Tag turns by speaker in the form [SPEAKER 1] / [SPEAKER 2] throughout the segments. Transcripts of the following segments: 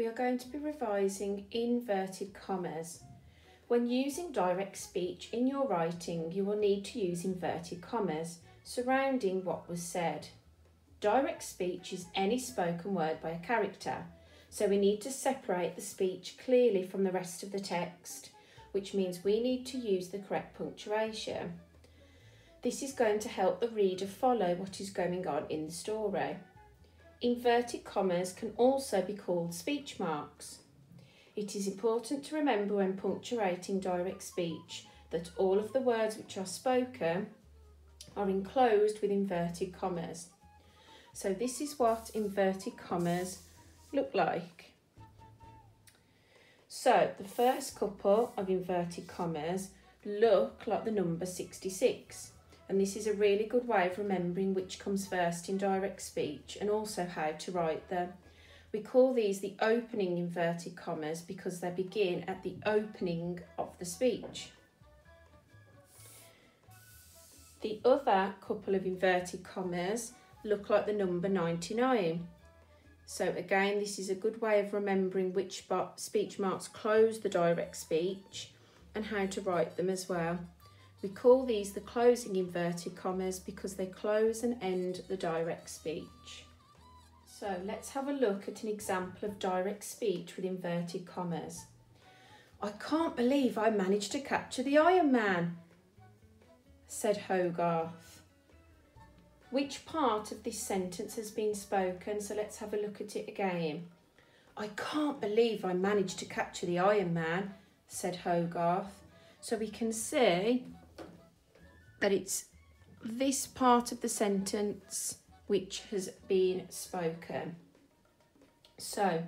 [SPEAKER 1] we are going to be revising inverted commas. When using direct speech in your writing, you will need to use inverted commas surrounding what was said. Direct speech is any spoken word by a character, so we need to separate the speech clearly from the rest of the text, which means we need to use the correct punctuation. This is going to help the reader follow what is going on in the story. Inverted commas can also be called speech marks. It is important to remember when punctuating direct speech that all of the words which are spoken are enclosed with inverted commas. So this is what inverted commas look like. So the first couple of inverted commas look like the number 66 and this is a really good way of remembering which comes first in direct speech and also how to write them. We call these the opening inverted commas because they begin at the opening of the speech. The other couple of inverted commas look like the number 99. So again, this is a good way of remembering which speech marks close the direct speech and how to write them as well. We call these the closing inverted commas because they close and end the direct speech. So let's have a look at an example of direct speech with inverted commas. I can't believe I managed to capture the Iron Man, said Hogarth. Which part of this sentence has been spoken? So let's have a look at it again. I can't believe I managed to capture the Iron Man, said Hogarth. So we can see that it's this part of the sentence which has been spoken. So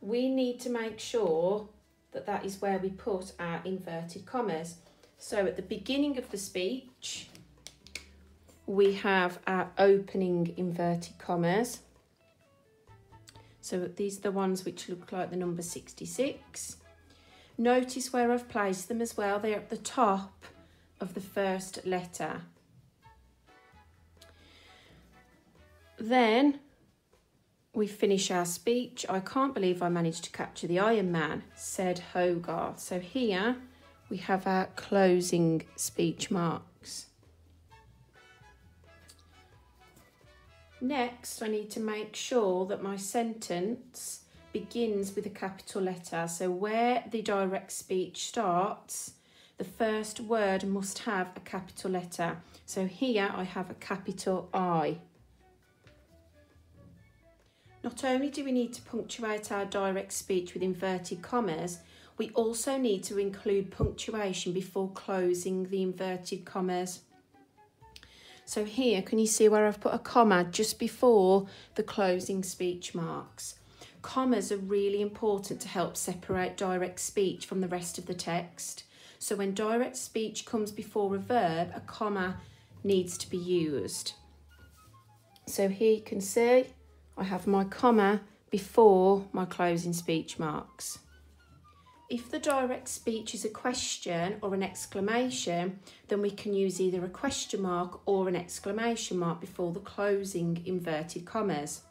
[SPEAKER 1] we need to make sure that that is where we put our inverted commas. So at the beginning of the speech, we have our opening inverted commas. So these are the ones which look like the number 66. Notice where I've placed them as well. They're at the top of the first letter. Then we finish our speech. I can't believe I managed to capture the Iron Man, said Hogarth. So here we have our closing speech marks. Next, I need to make sure that my sentence begins with a capital letter. So where the direct speech starts, the first word must have a capital letter. So here I have a capital I. Not only do we need to punctuate our direct speech with inverted commas, we also need to include punctuation before closing the inverted commas. So here, can you see where I've put a comma just before the closing speech marks? Commas are really important to help separate direct speech from the rest of the text. So when direct speech comes before a verb, a comma needs to be used. So here you can see I have my comma before my closing speech marks. If the direct speech is a question or an exclamation, then we can use either a question mark or an exclamation mark before the closing inverted commas.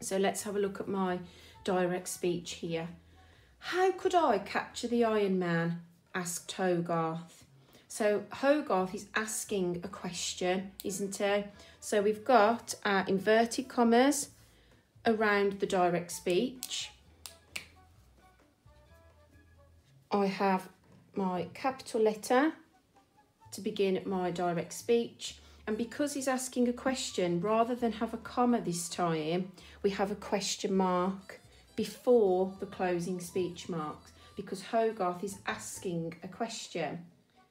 [SPEAKER 1] So let's have a look at my direct speech here. How could I capture the Iron Man? Asked Hogarth. So Hogarth is asking a question, isn't he? So we've got our inverted commas around the direct speech. I have my capital letter to begin my direct speech. And because he's asking a question, rather than have a comma this time, we have a question mark before the closing speech marks because Hogarth is asking a question.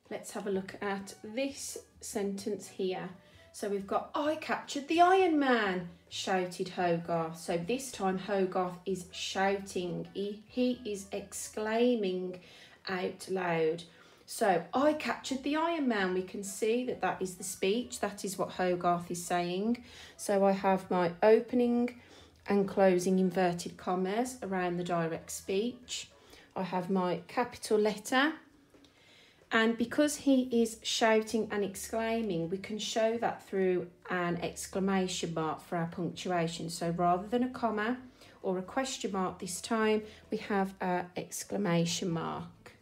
[SPEAKER 1] Let's have a look at this sentence here. So we've got, I captured the Iron Man, shouted Hogarth. So this time Hogarth is shouting. He, he is exclaiming out loud. So I captured the Iron Man. We can see that that is the speech. That is what Hogarth is saying. So I have my opening and closing inverted commas around the direct speech. I have my capital letter. And because he is shouting and exclaiming, we can show that through an exclamation mark for our punctuation. So rather than a comma or a question mark this time, we have an exclamation mark.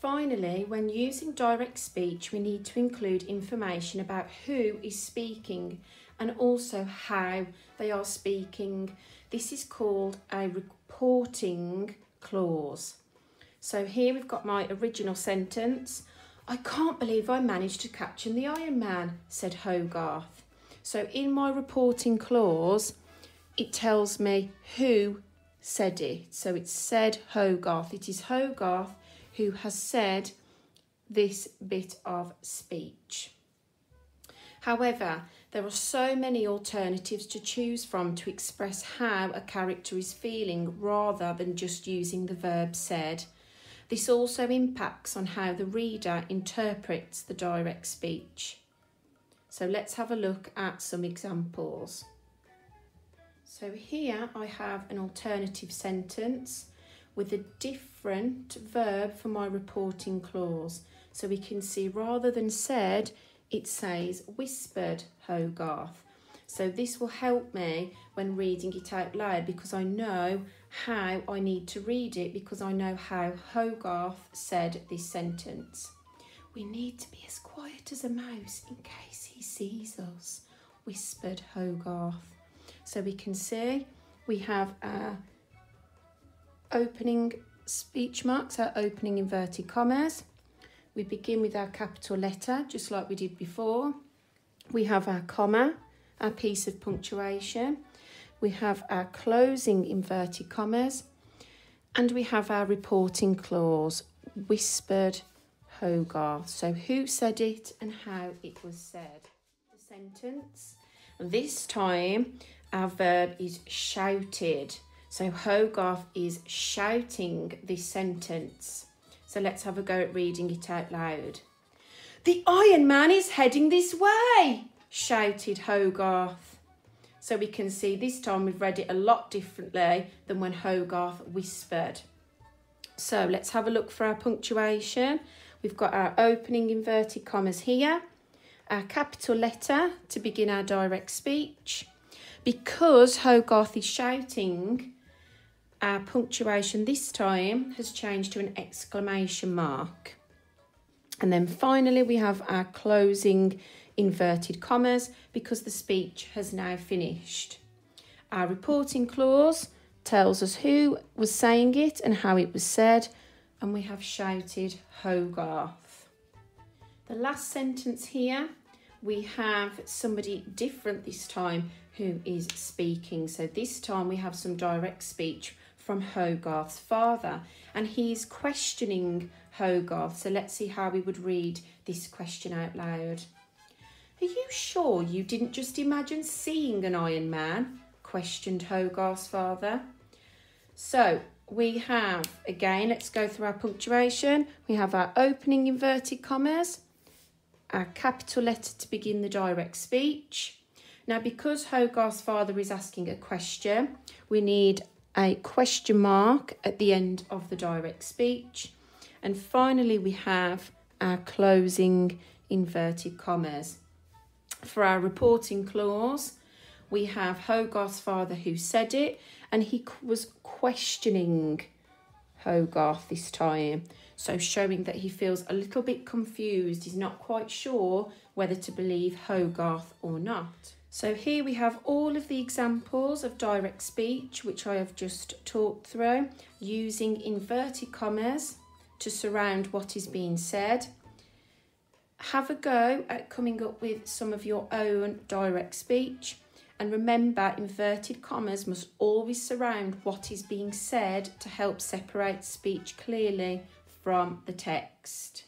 [SPEAKER 1] Finally, when using direct speech, we need to include information about who is speaking and also how they are speaking. This is called a reporting clause. So here we've got my original sentence. I can't believe I managed to capture the Iron Man, said Hogarth. So in my reporting clause, it tells me who said it. So it said Hogarth. It is Hogarth who has said this bit of speech. However, there are so many alternatives to choose from to express how a character is feeling rather than just using the verb said. This also impacts on how the reader interprets the direct speech. So let's have a look at some examples. So here I have an alternative sentence with a different verb for my reporting clause. So we can see rather than said, it says whispered Hogarth. So this will help me when reading it out loud because I know how I need to read it because I know how Hogarth said this sentence. We need to be as quiet as a mouse in case he sees us, whispered Hogarth. So we can see we have our opening speech marks, our opening inverted commas. We begin with our capital letter, just like we did before. We have our comma, our piece of punctuation. We have our closing inverted commas. And we have our reporting clause, whispered Hogarth. So who said it and how it was said. The sentence. This time our verb is shouted. So Hogarth is shouting this sentence. So let's have a go at reading it out loud. The Iron Man is heading this way, shouted Hogarth. So we can see this time we've read it a lot differently than when Hogarth whispered. So let's have a look for our punctuation. We've got our opening inverted commas here, our capital letter to begin our direct speech. Because Hogarth is shouting, our punctuation this time has changed to an exclamation mark. And then finally, we have our closing inverted commas because the speech has now finished. Our reporting clause tells us who was saying it and how it was said, and we have shouted Hogarth. The last sentence here, we have somebody different this time who is speaking. So this time we have some direct speech from Hogarth's father, and he's questioning Hogarth. So let's see how we would read this question out loud. Are you sure you didn't just imagine seeing an Iron Man? questioned Hogarth's father. So we have, again, let's go through our punctuation. We have our opening inverted commas, our capital letter to begin the direct speech. Now, because Hogarth's father is asking a question, we need a question mark at the end of the direct speech. And finally, we have our closing inverted commas. For our reporting clause, we have Hogarth's father who said it, and he was questioning Hogarth this time. So showing that he feels a little bit confused. He's not quite sure whether to believe Hogarth or not. So here we have all of the examples of direct speech, which I have just talked through, using inverted commas to surround what is being said. Have a go at coming up with some of your own direct speech and remember, inverted commas must always surround what is being said to help separate speech clearly from the text.